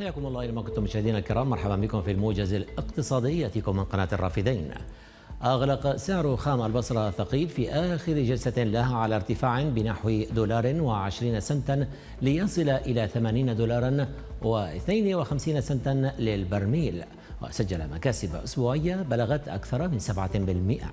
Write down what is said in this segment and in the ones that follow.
حياكم الله اينما كنتم مشاهدينا الكرام مرحبا بكم في الموجز الاقتصادي يأتيكم من قناة الرافدين. أغلق سعر خام البصرة الثقيل في آخر جلسة له على ارتفاع بنحو دولار و20 سنتا ليصل إلى 80 دولارا و52 سنتا للبرميل وسجل مكاسب أسبوعية بلغت أكثر من 7%.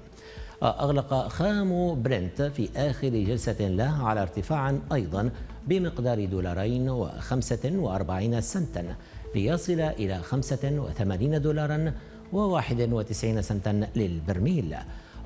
أغلق خام برنت في آخر جلسة له على ارتفاع أيضا بمقدار دولارين وخمسة وأربعين سنتا ليصل إلى خمسة وثمانين دولارا وواحد وتسعين سنتا للبرميل.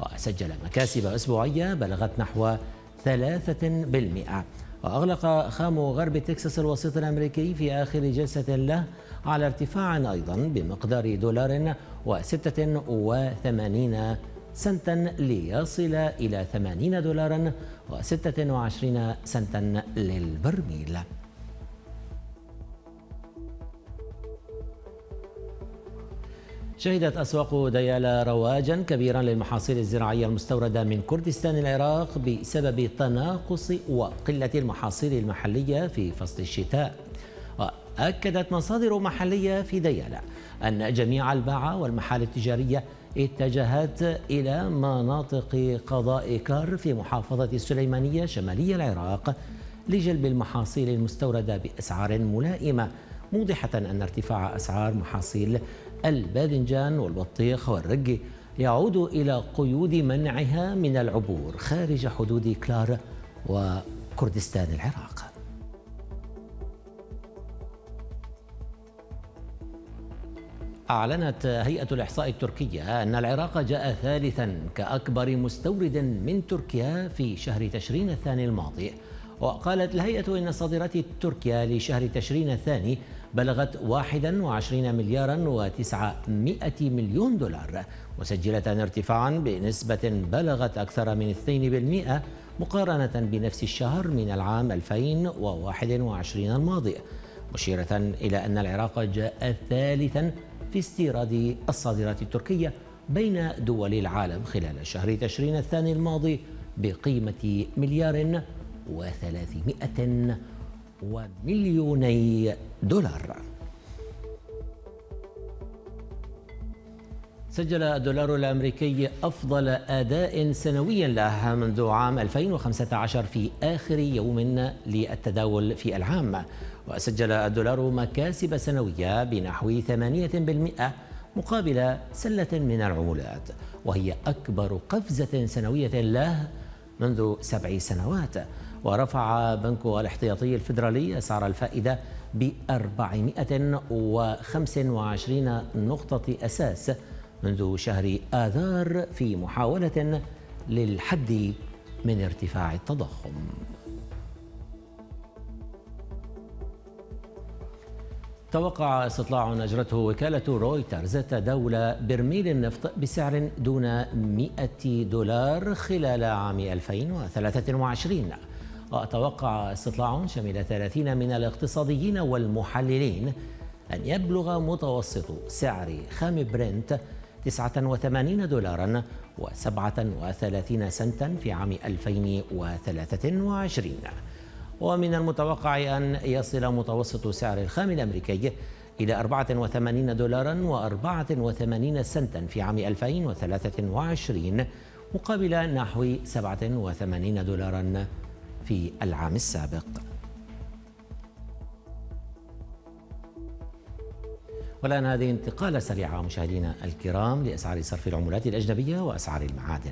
وسجل مكاسب أسبوعية بلغت نحو ثلاثة بالمئة. وأغلق خام غرب تكساس الوسيط الأمريكي في آخر جلسة له على ارتفاع أيضا بمقدار دولار وستة وثمانين سنتا ليصل إلى 80 دولارا و26 سنتا للبرميل. شهدت أسواق ديالا رواجا كبيرا للمحاصيل الزراعية المستوردة من كردستان العراق بسبب تناقص وقلة المحاصيل المحلية في فصل الشتاء. وأكدت مصادر محلية في ديالا أن جميع الباعة والمحال التجارية اتجهت إلى مناطق قضاء كار في محافظة السليمانية شمالي العراق لجلب المحاصيل المستوردة بأسعار ملائمة موضحة أن ارتفاع أسعار محاصيل الباذنجان والبطيخ والرق يعود إلى قيود منعها من العبور خارج حدود كلار وكردستان العراق. أعلنت هيئة الإحصاء التركية أن العراق جاء ثالثا كأكبر مستورد من تركيا في شهر تشرين الثاني الماضي. وقالت الهيئة إن صادرات تركيا لشهر تشرين الثاني بلغت 21 مليارا و900 مليون دولار مسجلة ارتفاعا بنسبة بلغت أكثر من 2% مقارنة بنفس الشهر من العام 2021 الماضي. مشيرة إلى أن العراق جاء ثالثا في استيراد الصادرات التركية بين دول العالم خلال شهر تشرين الثاني الماضي بقيمة مليار وثلاثمائة ومليوني دولار. سجل الدولار الأمريكي أفضل أداء سنويا له منذ عام 2015 في آخر يوم للتداول في العام. وسجل الدولار مكاسب سنوية بنحو 8% مقابل سلة من العملات وهي أكبر قفزة سنوية له منذ سبع سنوات. ورفع بنك الاحتياطي الفيدرالي أسعار الفائدة ب 425 نقطة أساس منذ شهر آذار في محاولة للحد من ارتفاع التضخم. توقع استطلاع أجرته وكالة رويترز تداول برميل النفط بسعر دون 100 دولار خلال عام 2023 وتوقع استطلاع شمل 30 من الاقتصاديين والمحللين أن يبلغ متوسط سعر خام برنت 89 دولارا و37 سنتا في عام 2023 ومن المتوقع أن يصل متوسط سعر الخام الأمريكي إلى 84 دولارا و84 سنتا في عام 2023 مقابل نحو 87 دولارا في العام السابق. والآن هذه انتقالة سريعة مشاهدينا الكرام لأسعار صرف العملات الأجنبية وأسعار المعادن.